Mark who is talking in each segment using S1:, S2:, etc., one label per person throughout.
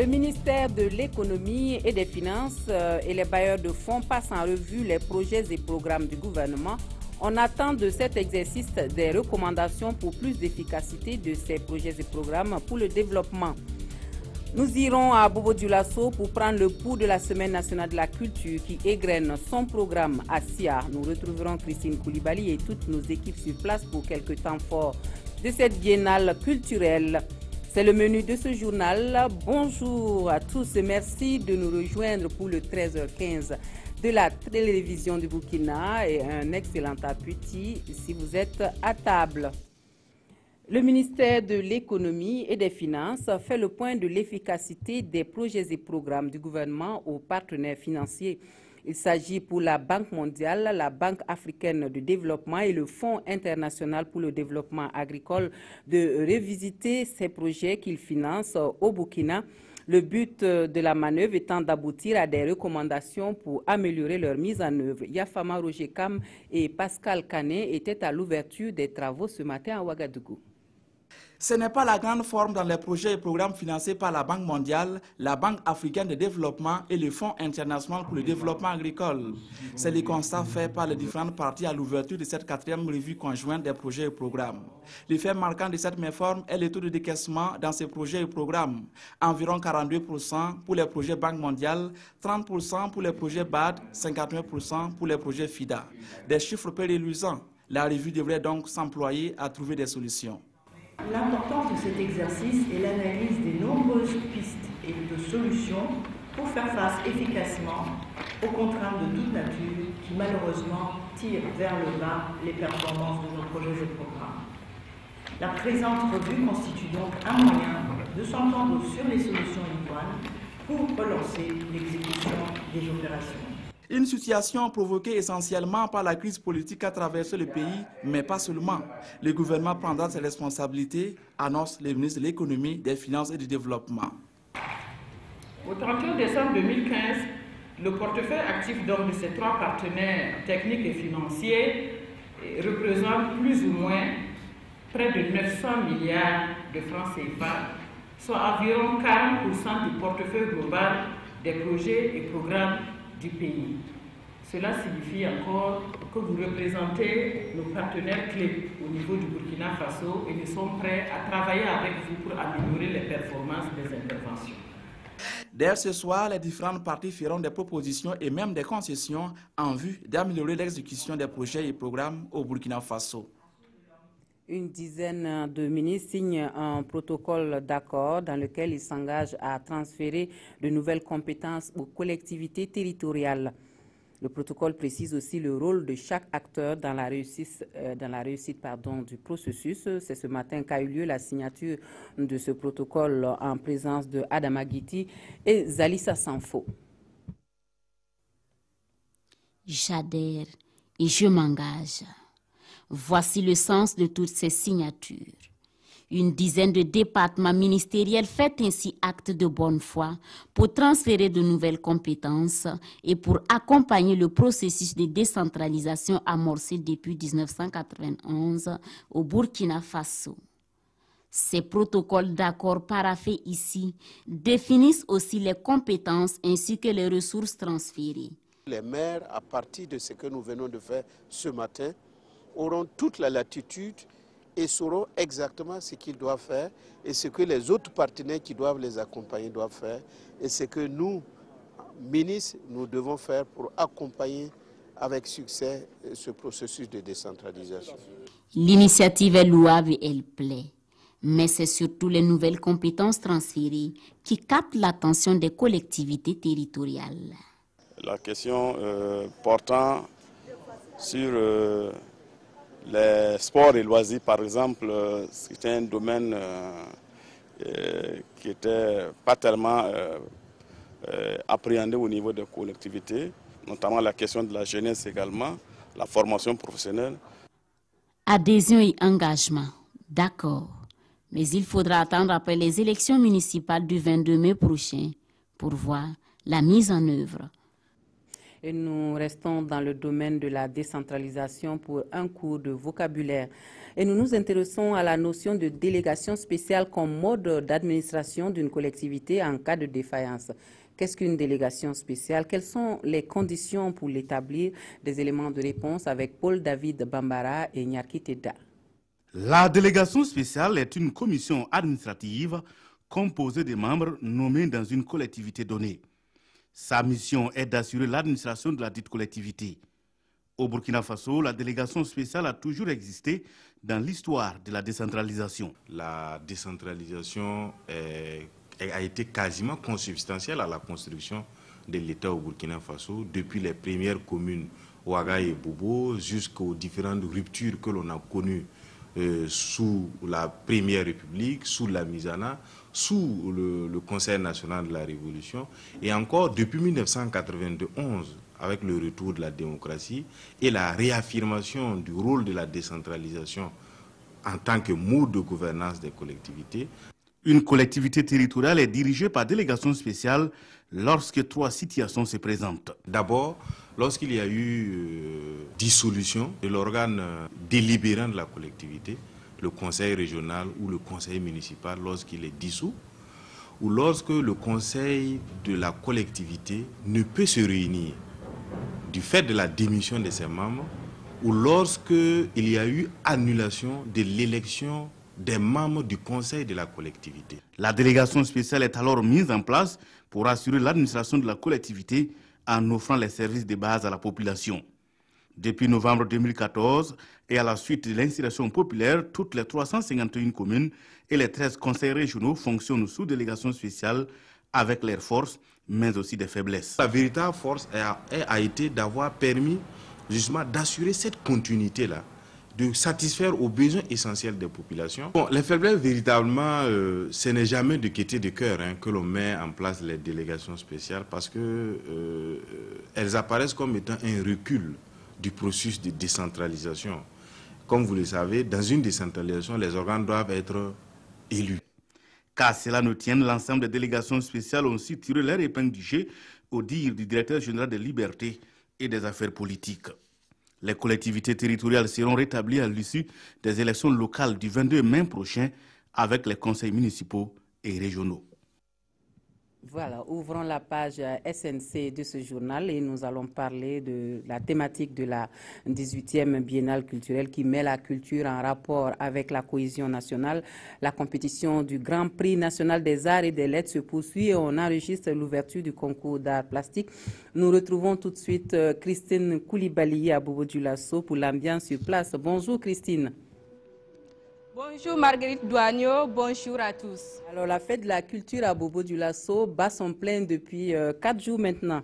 S1: Le ministère de l'économie et des finances euh, et les bailleurs de fonds passent en revue les projets et programmes du gouvernement. On attend de cet exercice des recommandations pour plus d'efficacité de ces projets et programmes pour le développement. Nous irons à Bobo Dioulasso pour prendre le pouls de la Semaine nationale de la culture qui égrène son programme à SIA. Nous retrouverons Christine Koulibaly et toutes nos équipes sur place pour quelques temps forts de cette biennale culturelle. C'est le menu de ce journal. Bonjour à tous et merci de nous rejoindre pour le 13h15 de la télévision du Burkina et un excellent appétit si vous êtes à table. Le ministère de l'économie et des finances fait le point de l'efficacité des projets et programmes du gouvernement aux partenaires financiers. Il s'agit pour la Banque mondiale, la Banque africaine de développement et le Fonds international pour le développement agricole de revisiter ces projets qu'ils financent au Burkina. Le but de la manœuvre étant d'aboutir à des recommandations pour améliorer leur mise en œuvre. Yafama Roger Kam et Pascal Canet étaient à l'ouverture des travaux ce matin à Ouagadougou.
S2: Ce n'est pas la grande forme dans les projets et programmes financés par la Banque mondiale, la Banque africaine de développement et le Fonds international pour le développement agricole. C'est le constat fait par les différentes parties à l'ouverture de cette quatrième revue conjointe des projets et programmes. L'effet marquant de cette méforme est le taux de décaissement dans ces projets et programmes. Environ 42% pour les projets Banque mondiale, 30% pour les projets BAD, 51% pour les projets FIDA. Des chiffres peu. La revue devrait donc s'employer à trouver des solutions.
S3: L'importance de cet exercice est l'analyse des nombreuses pistes et de solutions pour faire face efficacement aux contraintes de toute nature qui malheureusement tirent vers le bas les performances de nos projets et programmes. La présente revue constitue donc un moyen de s'entendre sur les solutions idoines pour relancer l'exécution des opérations.
S2: Une situation provoquée essentiellement par la crise politique à traversé le pays, mais pas seulement. Le gouvernement prendra ses responsabilités, annonce le ministre de l'économie, des finances et du développement.
S4: Au 31 décembre 2015, le portefeuille actif d'or de ces trois partenaires techniques et financiers représente plus ou moins près de 900 milliards de francs CFA, soit environ 40% du portefeuille global des projets et programmes du pays. Cela signifie encore que vous représentez nos partenaires clés au niveau du Burkina Faso et nous sommes prêts à travailler avec vous pour améliorer les performances des interventions.
S2: Dès ce soir, les différentes parties feront des propositions et même des concessions en vue d'améliorer l'exécution des projets et programmes au Burkina Faso.
S1: Une dizaine de ministres signent un protocole d'accord dans lequel ils s'engagent à transférer de nouvelles compétences aux collectivités territoriales. Le protocole précise aussi le rôle de chaque acteur dans la réussite, euh, réussite du processus. C'est ce matin qu'a eu lieu la signature de ce protocole en présence de Adama Guiti et Zalissa Sanfo.
S5: J'adhère et je m'engage. Voici le sens de toutes ces signatures. Une dizaine de départements ministériels fait ainsi acte de bonne foi pour transférer de nouvelles compétences et pour accompagner le processus de décentralisation amorcé depuis 1991 au Burkina Faso. Ces protocoles d'accord paraffés ici définissent aussi les compétences ainsi que les ressources transférées.
S6: Les maires, à partir de ce que nous venons de faire ce matin, auront toute la latitude et sauront exactement ce qu'ils doivent faire et ce que les autres partenaires qui doivent les accompagner doivent faire et ce que nous, ministres, nous devons faire pour accompagner avec succès ce processus de décentralisation.
S5: L'initiative est louable et elle plaît, mais c'est surtout les nouvelles compétences transférées qui captent l'attention des collectivités territoriales.
S7: La question euh, portant sur euh, les sports et loisirs, par exemple, euh, c'était un domaine euh, euh, qui n'était pas tellement appréhendé au niveau des collectivités, notamment la question de la jeunesse également, la formation professionnelle.
S5: Adhésion et engagement, d'accord. Mais il faudra attendre après les élections municipales du 22 mai prochain pour voir la mise en œuvre
S1: Et nous restons dans le domaine de la décentralisation pour un cours de vocabulaire. Et nous nous intéressons à la notion de délégation spéciale comme mode d'administration d'une collectivité en cas de défaillance. Qu'est-ce qu'une délégation spéciale? Quelles sont les conditions pour l'établir? Des éléments de réponse avec Paul David Bambara et Nyarki Teda.
S8: La délégation spéciale est une commission administrative composée de membres nommés dans une collectivité donnée. Sa mission est d'assurer l'administration de la dite collectivité. Au Burkina Faso, la délégation spéciale a toujours existé dans l'histoire de la décentralisation.
S9: La décentralisation a été quasiment consubstantielle à la construction de l'État au Burkina Faso depuis les premières communes Ouaga et Bobo jusqu'aux différentes ruptures que l'on a connues euh, sous la Première République, sous la Misana, sous le, Conseil national de la Révolution, et encore depuis 1991, avec le retour de la démocratie et la réaffirmation du rôle de la décentralisation en tant que mode de gouvernance des collectivités.
S8: Une collectivité territoriale est dirigée par délégation spéciale lorsque trois situations se présentent.
S9: D'abord, lorsqu'il y a eu euh, dissolution de l'organe euh, délibérant de la collectivité, le conseil régional ou le conseil municipal lorsqu'il est dissous, ou lorsque le conseil de la collectivité ne peut se réunir du fait de la démission de ses membres, ou lorsque il y a eu annulation de l'élection des membres du conseil de la collectivité.
S8: La délégation spéciale est alors mise en place pour assurer l'administration de la collectivité en offrant les services de base à la population. Depuis novembre 2014 et à la suite de l'installation populaire, toutes les 351 communes et les 13 conseils régionaux fonctionnent sous délégation spéciale avec leurs forces, mais aussi des faiblesses.
S9: La véritable force a été d'avoir permis justement d'assurer cette continuité-là de satisfaire aux besoins essentiels des populations. Bon, les faiblesses, véritablement, euh, ce n'est jamais de quitter de cœur hein, que l'on met en place les délégations spéciales parce qu'elles euh, elles apparaissent comme étant un recul du processus de décentralisation. Comme vous le savez, dans une décentralisation, les organes doivent être élus.
S8: Car cela nous tienne, l'ensemble des délégations spéciales ont aussi tiré leur épingle du jeu au dire du directeur général des libertés et des affaires politiques. Les collectivités territoriales seront rétablies à l'issue des élections locales du 22 mai prochain avec les conseils municipaux et régionaux.
S1: Voilà, ouvrons la page SNC de ce journal et nous allons parler de la thématique de la 18e biennale culturelle qui met la culture en rapport avec la cohésion nationale. La compétition du Grand Prix national des arts et des lettres se poursuit et on enregistre l'ouverture du concours d'art plastique. Nous retrouvons tout de suite euh, Christine Koulibaly à Bobo Dulasso pour l'ambiance sur place. Bonjour Christine.
S10: Bonjour Marguerite Douagno, bonjour à tous.
S1: Alors la fête de la culture à Bobo du Lasso bat son plein depuis euh, quatre jours maintenant.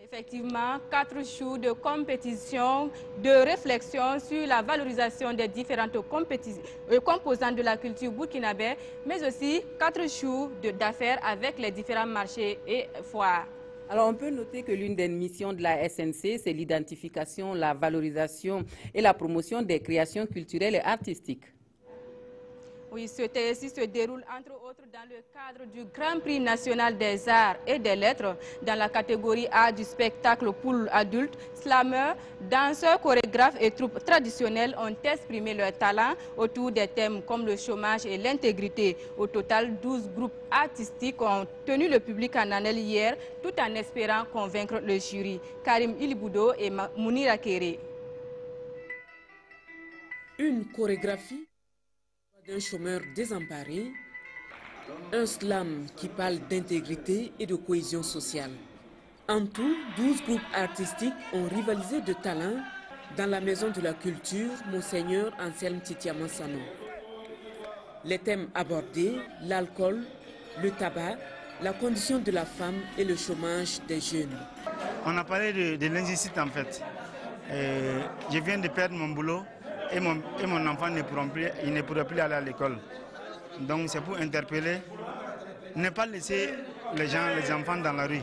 S10: Effectivement, quatre jours de compétition, de réflexion sur la valorisation des différentes euh, composantes de la culture burkinabé, mais aussi quatre jours d'affaires avec les différents marchés et foires.
S1: Alors, on peut noter que l'une des missions de la SNC, c'est l'identification, la valorisation et la promotion des créations culturelles et artistiques.
S10: Oui, ce TSI se déroule entre autres dans le cadre du Grand Prix national des arts et des lettres dans la catégorie A du spectacle pour adultes. Slameurs, danseurs, chorégraphes et troupes traditionnelles ont exprimé leur talent autour des thèmes comme le chômage et l'intégrité. Au total, 12 groupes artistiques ont tenu le public en année hier tout en espérant convaincre le jury. Karim Iliboudo et Mounira Kere.
S11: Une chorégraphie d'un chômeur désemparé, un slam qui parle d'intégrité et de cohésion sociale. En tout, 12 groupes artistiques ont rivalisé de talent dans la Maison de la Culture Monseigneur Anselme Titiaman Sano. Les thèmes abordés, l'alcool, le tabac, la condition de la femme et le chômage des jeunes.
S12: On a parlé de, de en fait. je viens de perdre mon boulot et mon, et mon enfant ne, pourra plus, il ne pourra plus aller à l'école. Donc c'est pour interpeller, ne pas laisser les gens, les enfants dans la rue.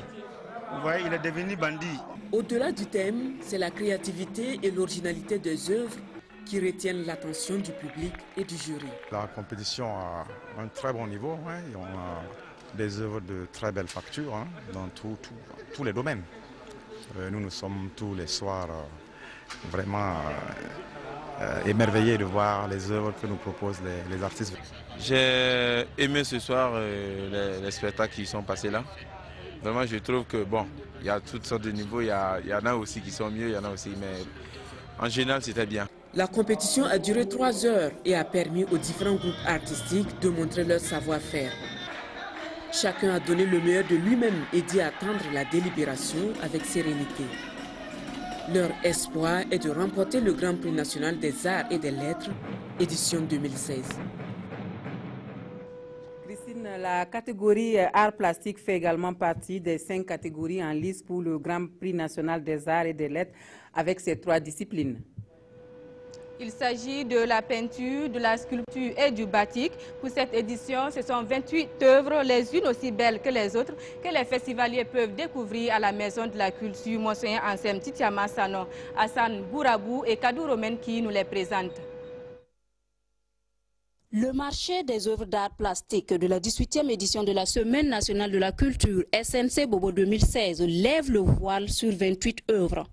S12: Vous voyez, il est devenu bandit.
S11: Au-delà du thème, c'est la créativité et l'originalité des œuvres qui retiennent l'attention du public et du jury.
S13: La compétition a un très bon niveau. Hein. On a des œuvres de très belle facture hein, dans tous les domaines. nous nous sommes tous les soirs vraiment émerveillés de voir les œuvres que nous proposent les, artistes.
S14: J'ai aimé ce soir les, spectacles qui sont passés là. Vraiment, je trouve que bon, il y a toutes sortes de niveaux. Il y, y, en a aussi qui sont mieux, il y en a aussi, mais en général, c'était bien.
S11: La compétition a duré trois heures et a permis aux différents groupes artistiques de montrer leur savoir-faire. Chacun a donné le meilleur de lui-même et dit attendre la délibération avec sérénité. Leur espoir est de remporter le Grand Prix national des arts et des lettres, édition 2016.
S1: Christine, la catégorie art plastique fait également partie des cinq catégories en lice pour le Grand Prix national des arts et des lettres avec ces trois disciplines.
S10: Il s'agit de la peinture, de la sculpture et du batik. Pour cette édition, ce sont 28 œuvres, les unes aussi belles que les autres, que les festivaliers peuvent découvrir à la Maison de la Culture Monseigneur Ansem Titiama Sanon, Hassan Bourabou et Kadou Romen qui nous les présentent.
S15: Le marché des œuvres d'art plastique de la 18e édition de la Semaine nationale de la culture SNC Bobo 2016 lève le voile sur 28 œuvres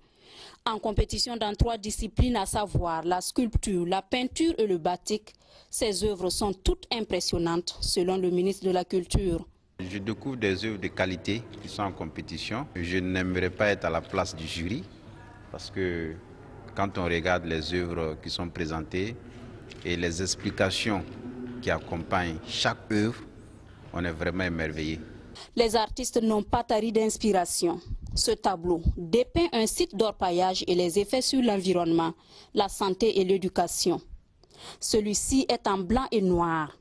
S15: en compétition dans trois disciplines, à savoir la sculpture, la peinture et le batik. Ces œuvres sont toutes impressionnantes, selon le ministre de la Culture.
S16: Je découvre des œuvres de qualité qui sont en compétition. Je n'aimerais pas être à la place du jury, parce que quand on regarde les œuvres qui sont présentées et les explications qui accompagnent chaque œuvre, on est vraiment émerveillé.
S15: Les artistes n'ont pas tari d'inspiration. Ce tableau dépeint un site d'orpaillage et les effets sur l'environnement, la santé et l'éducation. Celui-ci est en blanc et noir,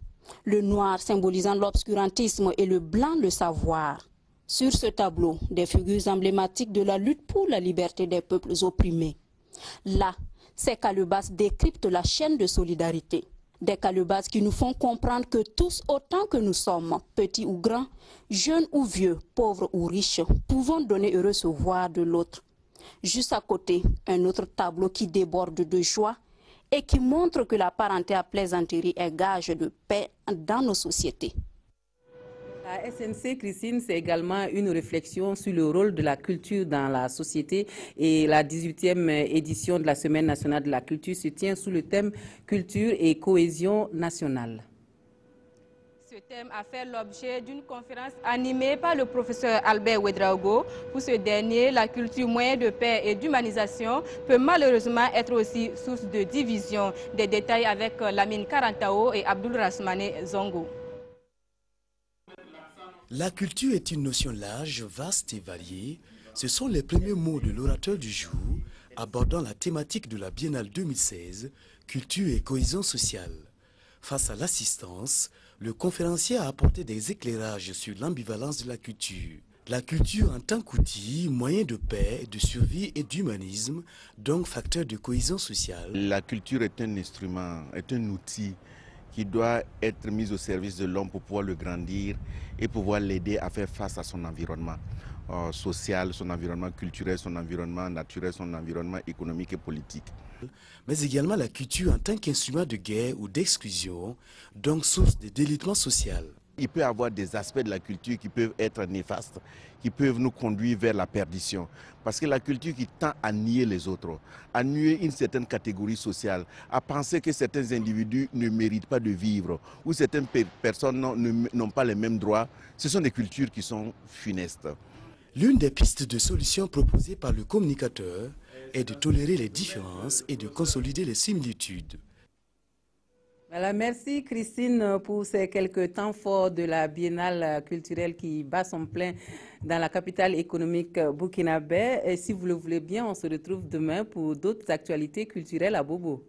S15: le noir symbolisant l'obscurantisme et le blanc le savoir. Sur ce tableau, des figures emblématiques de la lutte pour la liberté des peuples opprimés. Là, ces calebasses décryptent la chaîne de solidarité. Des calebasses qui nous font comprendre que tous, autant que nous sommes, petits ou grands, jeunes ou vieux, pauvres ou riches, pouvons donner et recevoir de l'autre. Juste à côté, un autre tableau qui déborde de joie et qui montre que la parenté à plaisanterie est gage de paix dans nos sociétés.
S1: La SNC, Christine, c'est également une réflexion sur le rôle de la culture dans la société et la 18e édition de la Semaine nationale de la culture se tient sous le thème culture et cohésion nationale.
S10: Ce thème a fait l'objet d'une conférence animée par le professeur Albert Ouedraogo. Pour ce dernier, la culture moyen de paix et d'humanisation peut malheureusement être aussi source de division. Des détails avec Lamine Karantao et Abdul Rasmane Zongo.
S17: La culture est une notion large, vaste et variée. Ce sont les premiers mots de l'orateur du jour abordant la thématique de la Biennale 2016, culture et cohésion sociale. Face à l'assistance, le conférencier a apporté des éclairages sur l'ambivalence de la culture. La culture en tant qu'outil, moyen de paix, de survie et d'humanisme, donc facteur de cohésion sociale.
S8: La culture est un instrument, est un outil qui doit être mise au service de l'homme pour pouvoir le grandir et pouvoir l'aider à faire face à son environnement euh, social, son environnement culturel, son environnement naturel, son environnement économique et politique.
S17: Mais également la culture en tant qu'instrument de guerre ou d'exclusion, donc source de délitement social.
S8: Il peut y avoir des aspects de la culture qui peuvent être néfastes, qui peuvent nous conduire vers la perdition. Parce que la culture qui tend à nier les autres, à nier une certaine catégorie sociale, à penser que certains individus ne méritent pas de vivre, ou certaines personnes n'ont pas les mêmes droits, ce sont des cultures qui sont funestes.
S17: L'une des pistes de solution proposées par le communicateur est de tolérer les différences et de consolider les similitudes
S1: merci Christine pour ces quelques temps forts de la biennale culturelle qui bat son plein dans la capitale économique burkinabé. Et si vous le voulez bien, on se retrouve demain pour d'autres actualités culturelles à Bobo.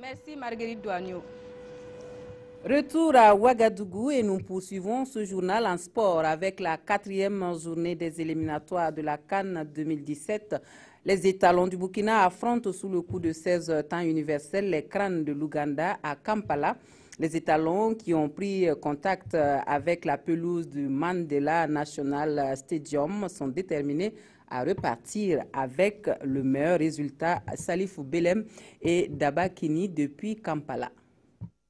S10: Merci Marguerite Douagno.
S1: Retour à Ouagadougou et nous poursuivons ce journal en sport avec la quatrième journée des éliminatoires de la Cannes 2017. Les étalons du Burkina affrontent sous le coup de 16 temps universels les crânes de l'Ouganda à Kampala. Les étalons qui ont pris contact avec la pelouse du Mandela National Stadium sont déterminés à repartir avec le meilleur résultat. Salifou Belem et Dabakini depuis Kampala.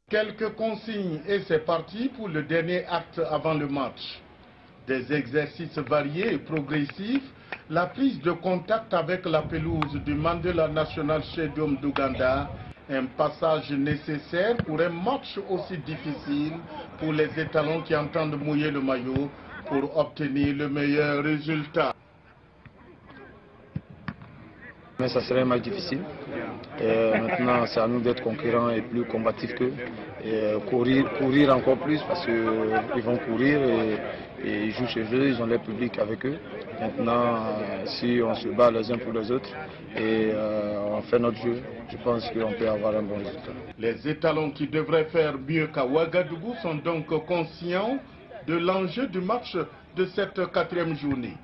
S18: Quelques consignes et c'est parti pour le dernier acte avant le match. Des exercices variés et progressifs, la prise de contact avec la pelouse du Mandela National Stadium d'Ouganda, un passage nécessaire pour un match aussi difficile pour les étalons qui entendent mouiller le maillot pour obtenir le meilleur résultat.
S19: Mais ça serait un match difficile. maintenant, c'est à nous d'être concurrents et plus combatifs qu'eux. Et courir, courir encore plus parce qu'ils vont courir et, ils jouent chez eux, ils ont leur public avec eux. Maintenant, si on se bat les uns pour les autres et on fait notre jeu, je pense qu'on peut avoir un bon résultat.
S18: Les étalons qui devraient faire mieux qu'à Ouagadougou sont donc conscients de l'enjeu du match de cette quatrième journée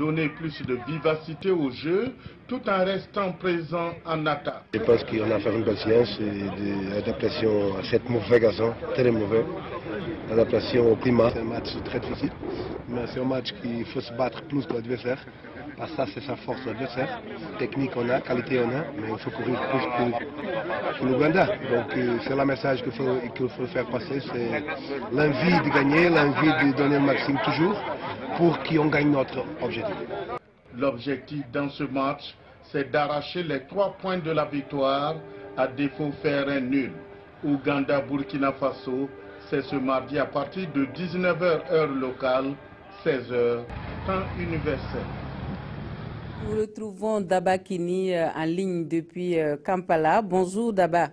S18: donner plus de vivacité au jeu tout en restant présent en attaque.
S20: Je pense qu'on a fait une belle séance d'adaptation à cette mauvais gazon, très mauvais. Adaptation au climat. C'est un match très difficile, mais c'est un match qu'il faut se battre plus que l'adversaire. Que ça, c'est sa force l'adversaire. Technique on a, qualité on a, mais il faut courir plus que, l'Ouganda. Donc c'est le message qu'il faut, faut faire passer, c'est l'envie de gagner, l'envie de donner le maximum toujours pour qu'on gagne notre objectif.
S18: L'objectif dans ce match, c'est d'arracher les trois points de la victoire, à défaut faire un nul. Ouganda-Burkina Faso, c'est ce mardi à partir de 19h heure locale, 16h temps universel.
S1: Nous retrouvons Daba Kini en ligne depuis Kampala. Bonjour Daba.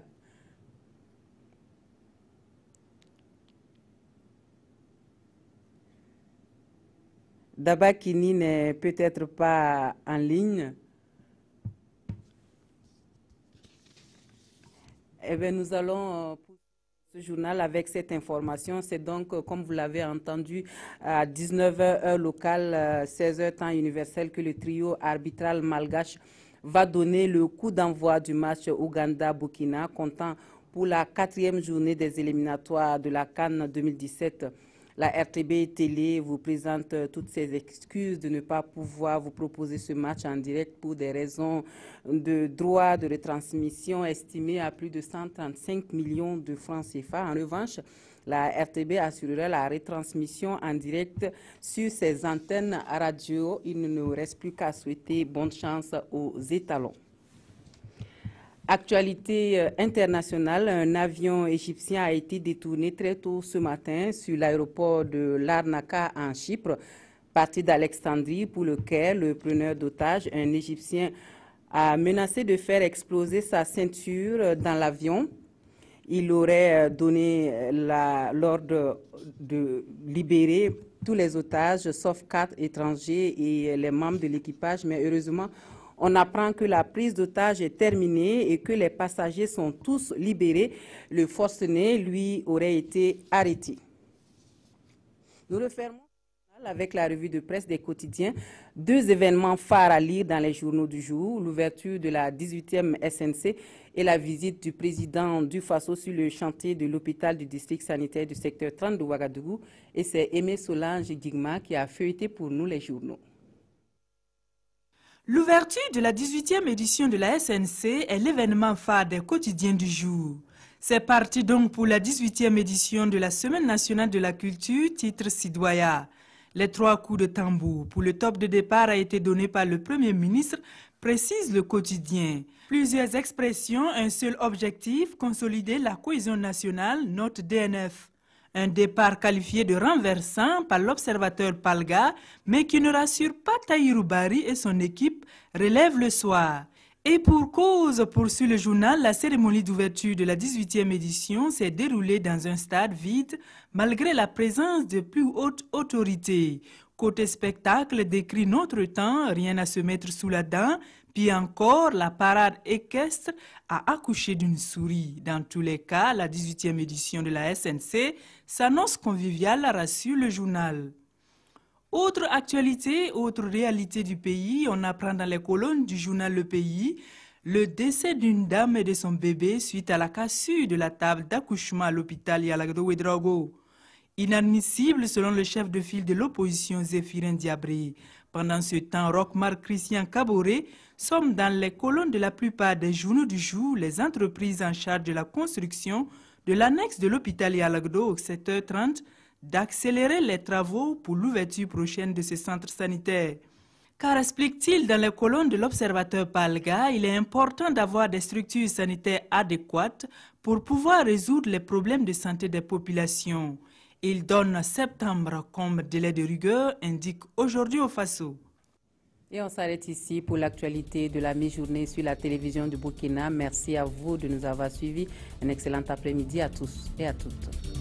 S1: Daba Kini n'est peut-être pas en ligne. Eh bien, nous allons pour ce journal avec cette information. C'est donc, comme vous l'avez entendu, à 19h heure locale, 16h temps universel, que le trio arbitral malgache va donner le coup d'envoi du match Ouganda-Burkina, comptant pour la quatrième journée des éliminatoires de la Cannes 2017. La RTB Télé vous présente toutes ses excuses de ne pas pouvoir vous proposer ce match en direct pour des raisons de droit de retransmission estimées à plus de 135 millions de francs CFA. En revanche, la RTB assurerait la retransmission en direct sur ses antennes radio. Il ne nous reste plus qu'à souhaiter bonne chance aux étalons. Actualité internationale, un avion égyptien a été détourné très tôt ce matin sur l'aéroport de Larnaca en Chypre, parti d'Alexandrie pour lequel le preneur d'otages, un Égyptien, a menacé de faire exploser sa ceinture dans l'avion. Il aurait donné l'ordre de libérer tous les otages, sauf quatre étrangers et les membres de l'équipage, mais heureusement, on apprend que la prise d'otage est terminée et que les passagers sont tous libérés. Le forcené, lui, aurait été arrêté. Nous refermons avec la revue de presse des quotidiens. Deux événements phares à lire dans les journaux du jour, l'ouverture de la 18e SNC et la visite du président du FASO sur le chantier de l'hôpital du district sanitaire du secteur 30 de Ouagadougou. Et c'est Aimé Solange Digma qui a feuilleté pour nous les journaux.
S21: L'ouverture de la 18e édition de la SNC est l'événement phare des quotidiens du jour. C'est parti donc pour la 18e édition de la Semaine nationale de la culture, titre Sidoya. Les trois coups de tambour pour le top de départ a été donné par le Premier ministre, précise le quotidien. Plusieurs expressions, un seul objectif, consolider la cohésion nationale, note DNF. Un départ qualifié de renversant par l'observateur Palga, mais qui ne rassure pas Taïrou Bari et son équipe, relève le soir. Et pour cause, poursuit le journal, la cérémonie d'ouverture de la 18e édition s'est déroulée dans un stade vide, malgré la présence de plus hautes autorités. Côté spectacle, décrit notre temps, rien à se mettre sous la dent, puis encore, la parade équestre a accouché d'une souris. Dans tous les cas, la 18e édition de la SNC s'annonce conviviale, rassure le journal. Autre actualité, autre réalité du pays, on apprend dans les colonnes du journal Le Pays le décès d'une dame et de son bébé suite à la cassure de la table d'accouchement à l'hôpital Yalagdo Drago. Inadmissible selon le chef de file de l'opposition Zéphirin Diabré. Pendant ce temps, Rockmar Christian Caboret sommes dans les colonnes de la plupart des journaux du jour les entreprises en charge de la construction de l'annexe de l'hôpital Yalagdo au 7h30 d'accélérer les travaux pour l'ouverture prochaine de ces centres sanitaires. Car explique-t-il dans les colonnes de l'Observateur Palga, il est important d'avoir des structures sanitaires adéquates pour pouvoir résoudre les problèmes de santé des populations. Il donne septembre comme délai de rigueur, indique aujourd'hui au Faso.
S1: Et on s'arrête ici pour l'actualité de la mi-journée sur la télévision du Burkina. Merci à vous de nous avoir suivis. Un excellent après-midi à tous et à toutes.